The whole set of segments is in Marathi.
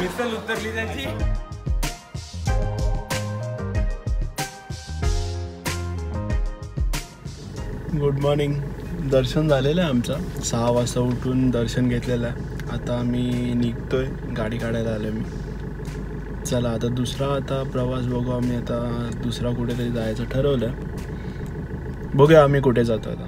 मिसल उतरली त्याची. गुड मॉर्निंग दर्शन झालेलं आहे आमचं. सहा वाजता उठून दर्शन घेतलेलं आहे. आता आम्ही निघतोय. गाडी काढायला आलो मी. चला आता दुसरा आता प्रवास बघू आम्ही. आता दुसरा कुठेतरी जायचं ठरवलं. आहे बघूया आम्ही कुठे जातो आता.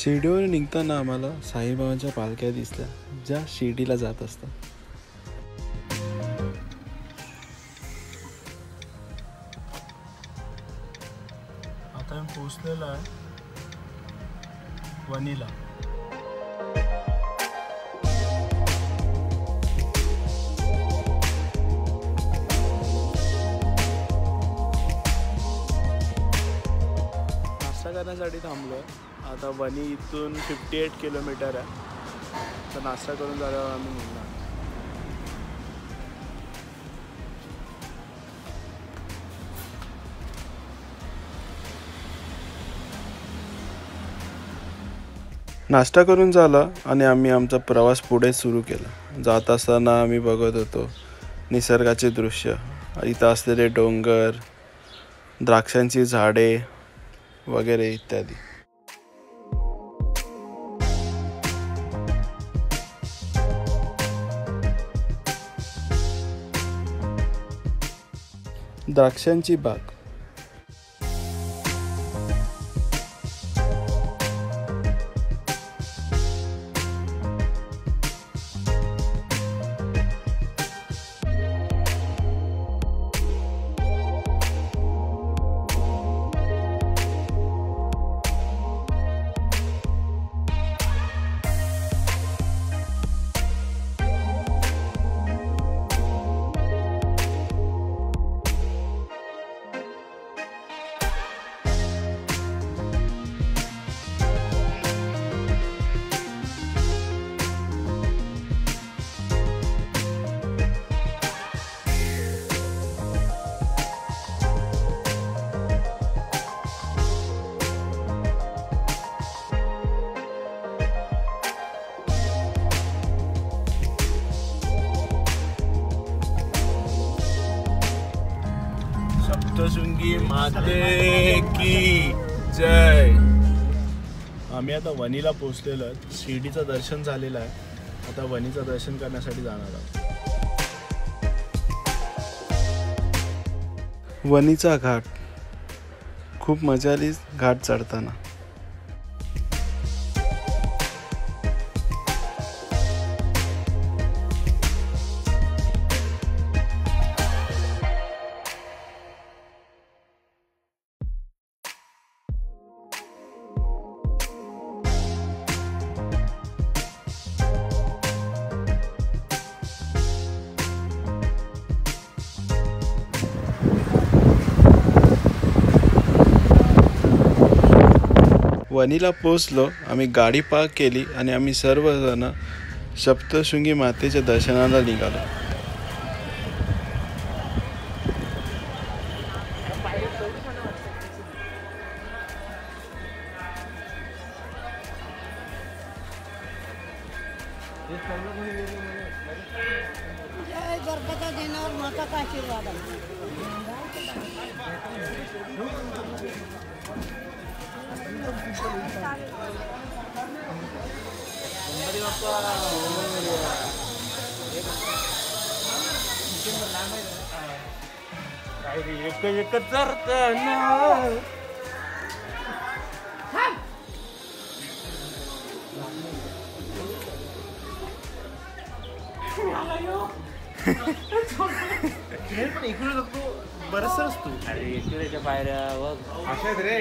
शिर्डीवर निघताना आम्हाला साईबाबांच्या पालख्या दिसल्या ज्या शिर्डीला जात असतात. आता आम्ही पोचलेलो आहे वनीला नाश्ता करण्यासाठी थांबलो आहे आता वनी इथून फिफ्टी एट किलोमीटर आहे. तर नाश्ता करून झाल्यावर आम्ही निघणार. नाश्ता करून झाला आणि आम्ही आमचा प्रवास पुढे सुरू केला. जात असताना आम्ही बघत होतो निसर्गाचे दृश्य. इथं असलेले डोंगर द्राक्षांची झाडे वगैरे इत्यादी. द्राक्षांची बाग. सप्तशृंगी माते की जय. आम्ही आता वनीला पोहोचलेलो आहोत. शिर्डीचं दर्शन झालेलं आहे. आता वनीचं दर्शन करण्यासाठी जाणार आहोत. वनीचा घाट. खूप मजा आली घाट चढताना. वणीला पोचलो आम्ही गाडी पार्क केली आणि आम्ही सर्वजण सप्तशृंगी मातेच्या दर्शनाला निघालो. जय गणपती दिनावर माता आशीर्वाद आहे. काय रे एक एकच चरताना पण इकडे नको बरस असतो. अरे इकडेच्या पायऱ्या बघ. अशाच रे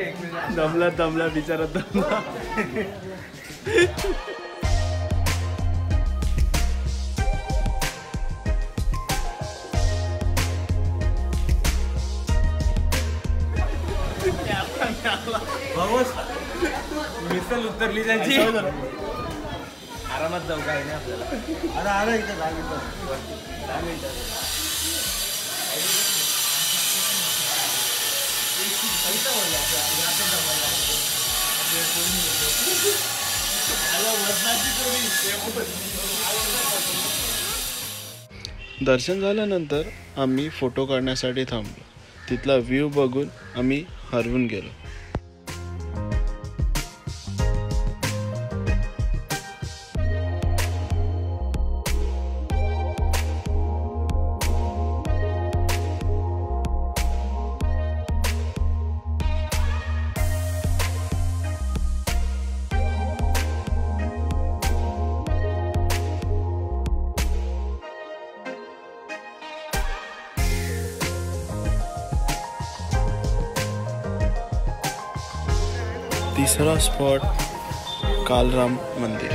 दमला दमला बिचारा दमला. मिसल उतरली त्याची. आरामात जाऊ काही नाही आपल्याला. अरे आला इथं दहा मिनिटं. दर्शन झाल्यानंतर आम्ही फोटो काढण्यासाठी थांबलो. तिथला व्ह्यू बघून आम्ही हरवून गेलो. तिसरा स्पॉट कालराम मंदिर